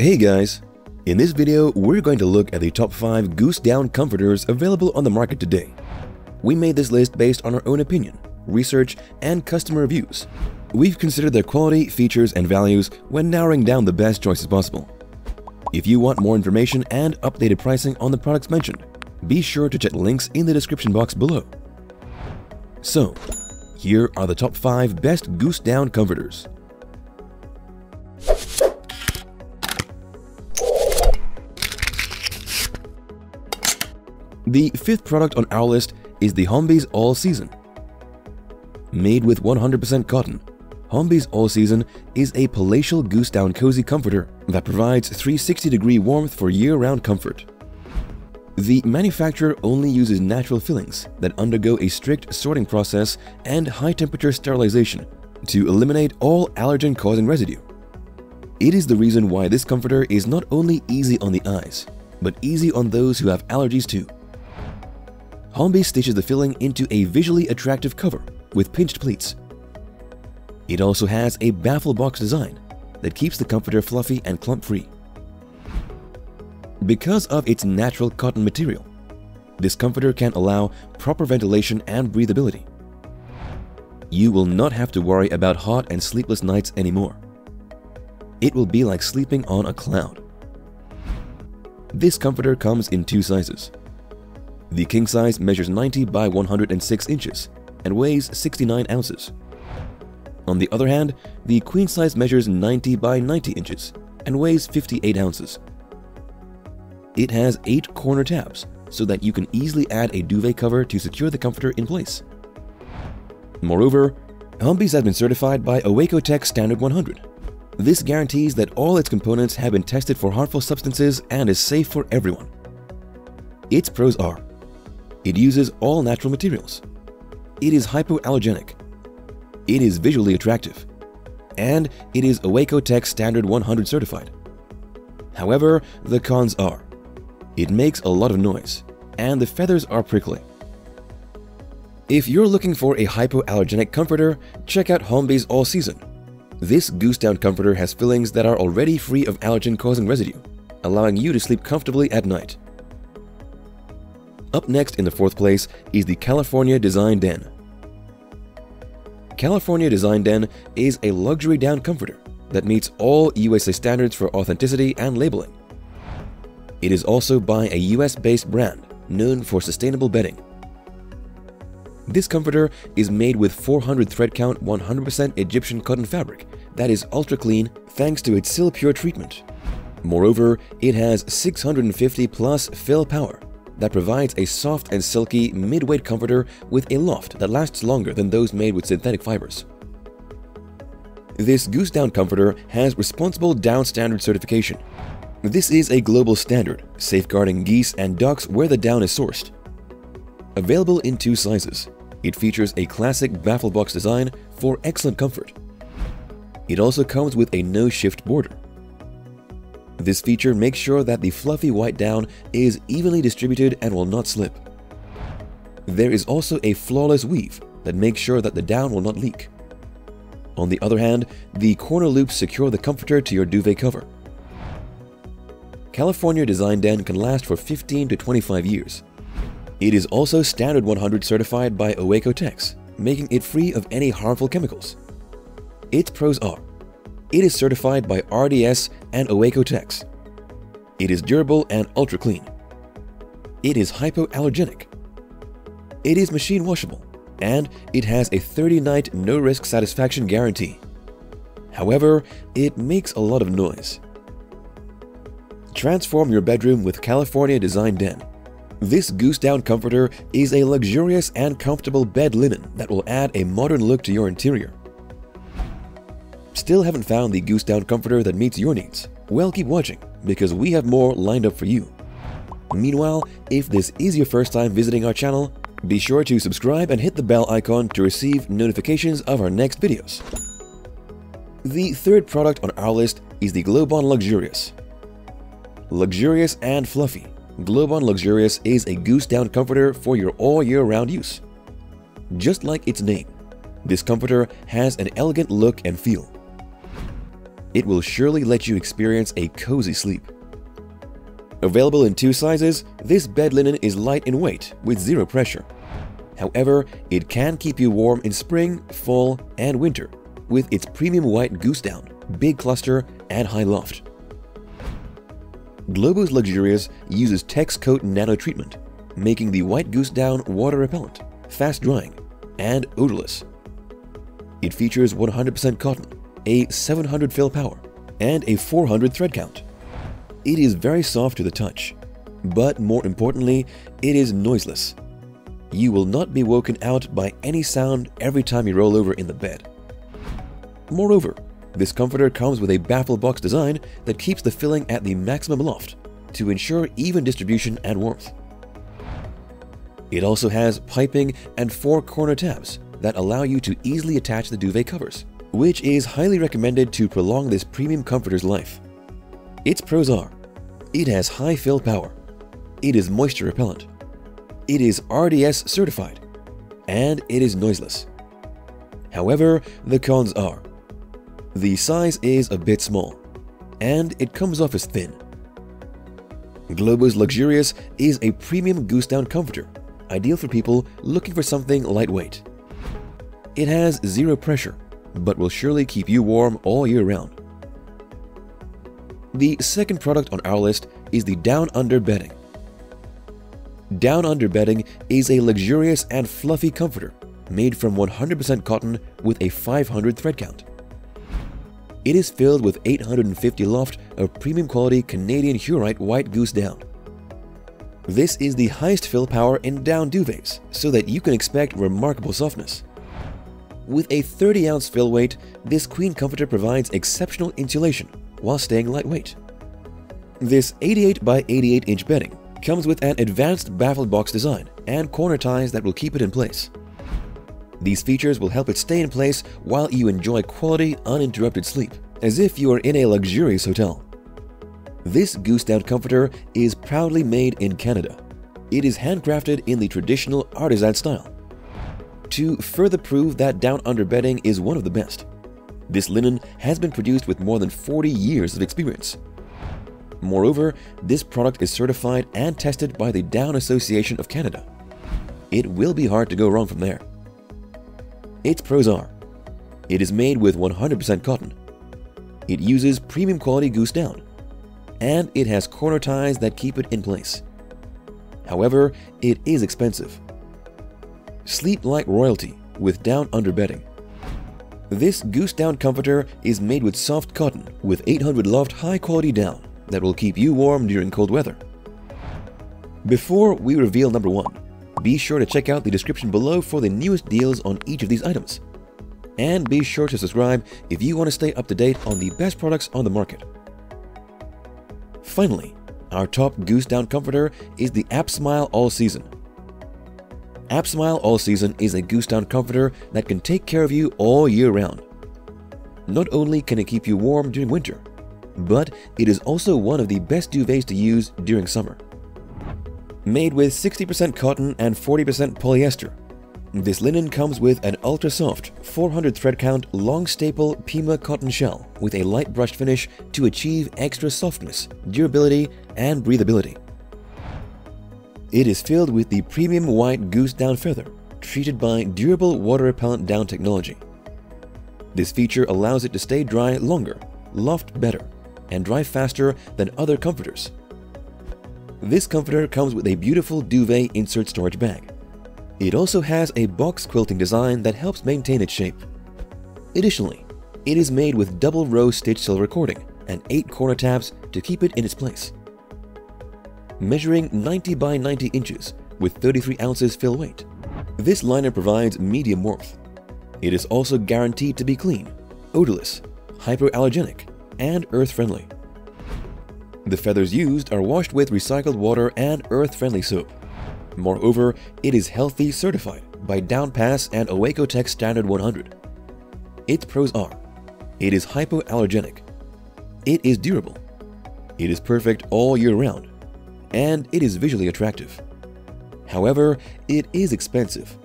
Hey guys! In this video, we're going to look at the top 5 goose down comforters available on the market today. We made this list based on our own opinion, research, and customer reviews. We've considered their quality, features, and values when narrowing down the best choices possible. If you want more information and updated pricing on the products mentioned, be sure to check links in the description box below. So, here are the top 5 best goose down comforters. The fifth product on our list is the HOMBYS All Season. Made with 100% cotton, HOMBYS All Season is a palatial goose down cozy comforter that provides 360 degree warmth for year-round comfort. The manufacturer only uses natural fillings that undergo a strict sorting process and high-temperature sterilization to eliminate all allergen-causing residue. It is the reason why this comforter is not only easy on the eyes, but easy on those who have allergies too. Hombi stitches the filling into a visually attractive cover with pinched pleats. It also has a baffle box design that keeps the comforter fluffy and clump-free. Because of its natural cotton material, this comforter can allow proper ventilation and breathability. You will not have to worry about hot and sleepless nights anymore. It will be like sleeping on a cloud. This comforter comes in two sizes, the king size measures 90 by 106 inches and weighs 69 ounces. On the other hand, the queen size measures 90 by 90 inches and weighs 58 ounces. It has 8 corner tabs so that you can easily add a duvet cover to secure the comforter in place. Moreover, HOMBYS has been certified by Oeko-Tex Standard 100. This guarantees that all its components have been tested for harmful substances and is safe for everyone. Its pros are it uses all natural materials. It is hypoallergenic. It is visually attractive. And it is Oeko-Tex Standard 100 certified. However, the cons are it makes a lot of noise, and the feathers are prickly. If you're looking for a hypoallergenic comforter, check out HOMBYS All Season. This goose down comforter has fillings that are already free of allergen-causing residue, allowing you to sleep comfortably at night. Up next in the fourth place is the California Design Den. California Design Den is a luxury down comforter that meets all USA standards for authenticity and labeling. It is also by a US-based brand known for sustainable bedding. This comforter is made with 400 thread count 100% Egyptian cotton fabric that is ultra clean thanks to its Sil-Pure treatment. Moreover, it has 650 plus fill power that provides a soft and silky mid-weight comforter with a loft that lasts longer than those made with synthetic fibers. This Goose Down comforter has Responsible Down Standard certification. This is a global standard, safeguarding geese and ducks where the down is sourced. Available in two sizes, it features a classic baffle box design for excellent comfort. It also comes with a no-shift border. This feature makes sure that the fluffy white down is evenly distributed and will not slip. There is also a flawless weave that makes sure that the down will not leak. On the other hand, the corner loops secure the comforter to your duvet cover. California Design Den can last for 15 to 25 years. It is also Standard 100 certified by Oeko-Tex, making it free of any harmful chemicals. Its pros are it is certified by RDS and Oeko-Tex. It is durable and ultra clean. It is hypoallergenic. It is machine washable, and it has a 30-night no-risk satisfaction guarantee. However, it makes a lot of noise. Transform your bedroom with California Design Den. This goose down comforter is a luxurious and comfortable bed linen that will add a modern look to your interior. Still haven't found the goose down comforter that meets your needs? Well, keep watching, because we have more lined up for you. Meanwhile, if this is your first time visiting our channel, be sure to subscribe and hit the bell icon to receive notifications of our next videos. The third product on our list is the Globon Luxurious. Luxurious and fluffy, Globon Luxurious is a goose down comforter for your all year round use. Just like its name, this comforter has an elegant look and feel. It will surely let you experience a cozy sleep. Available in two sizes, this bed linen is light in weight with zero pressure. However, it can keep you warm in spring, fall, and winter with its premium white goose down, big cluster, and high loft. Globon Luxurious uses TexCoat nano treatment, making the white goose down water repellent, fast drying, and odorless. It features 100% cotton, a 700 fill power, and a 400 thread count. It is very soft to the touch, but more importantly, it is noiseless. You will not be woken out by any sound every time you roll over in the bed. Moreover, this comforter comes with a baffle box design that keeps the filling at the maximum loft to ensure even distribution and warmth. It also has piping and four corner tabs that allow you to easily attach the duvet covers, which is highly recommended to prolong this premium comforter's life. Its pros are, it has high fill power, it is moisture repellent, it is RDS certified, and it is noiseless. However, the cons are, the size is a bit small, and it comes off as thin. Globon Luxurious is a premium goose down comforter, ideal for people looking for something lightweight. It has zero pressure, but will surely keep you warm all year round. The second product on our list is the Down Under bedding. Down Under bedding is a luxurious and fluffy comforter made from 100% cotton with a 500 thread count. It is filled with 850 loft of premium quality Canadian Hutterite white goose down. This is the highest fill power in down duvets, so that you can expect remarkable softness. With a 30 ounce fill weight, this queen comforter provides exceptional insulation while staying lightweight. This 88 by 88 inch bedding comes with an advanced baffle box design and corner ties that will keep it in place. These features will help it stay in place while you enjoy quality, uninterrupted sleep, as if you are in a luxurious hotel. This Goose Down comforter is proudly made in Canada. It is handcrafted in the traditional artisan style. To further prove that Down Under bedding is one of the best, this linen has been produced with more than 40 years of experience. Moreover, this product is certified and tested by the Down Association of Canada. It will be hard to go wrong from there. Its pros are it is made with 100% cotton, it uses premium quality goose down, and it has corner ties that keep it in place. However, it is expensive. Sleep like royalty with down under bedding. This goose down comforter is made with soft cotton with 800 loft high quality down that will keep you warm during cold weather. Before we reveal number one, be sure to check out the description below for the newest deals on each of these items. And be sure to subscribe if you want to stay up to date on the best products on the market. Finally, our top goose down comforter is the APSMILE All Season. APSMILE All Season is a goose down comforter that can take care of you all year round. Not only can it keep you warm during winter, but it is also one of the best duvets to use during summer. Made with 60% cotton and 40% polyester, this linen comes with an ultra soft 400 thread count long staple Pima cotton shell with a light brushed finish to achieve extra softness, durability, and breathability. It is filled with the premium white goose down feather, treated by durable water repellent down technology. This feature allows it to stay dry longer, loft better, and dry faster than other comforters. This comforter comes with a beautiful duvet insert storage bag. It also has a box quilting design that helps maintain its shape. Additionally, it is made with double row stitch silver cording and 8 corner tabs to keep it in its place. Measuring 90 by 90 inches with 33 ounces fill weight, this liner provides medium warmth. It is also guaranteed to be clean, odorless, hypoallergenic, and earth-friendly. The feathers used are washed with recycled water and earth-friendly soap. Moreover, it is healthy certified by DownPass and Oeko-Tex Standard 100. Its pros are it is hypoallergenic, it is durable, it is perfect all year round, and it is visually attractive. However, it is expensive.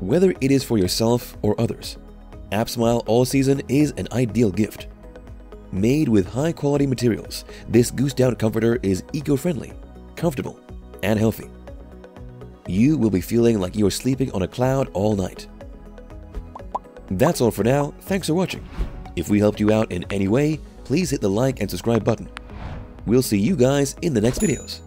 Whether it is for yourself or others, APSMILE All Season is an ideal gift. Made with high quality materials, this Goose Down comforter is eco-friendly, comfortable, and healthy. You will be feeling like you're sleeping on a cloud all night. That's all for now, thanks for watching. If we helped you out in any way, please hit the like and subscribe button. We'll see you guys in the next videos.